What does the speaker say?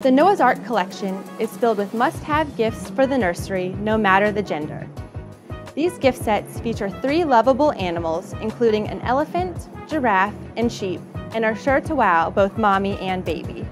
The Noah's Ark collection is filled with must-have gifts for the nursery, no matter the gender. These gift sets feature three lovable animals, including an elephant, giraffe, and sheep, and are sure to wow both mommy and baby.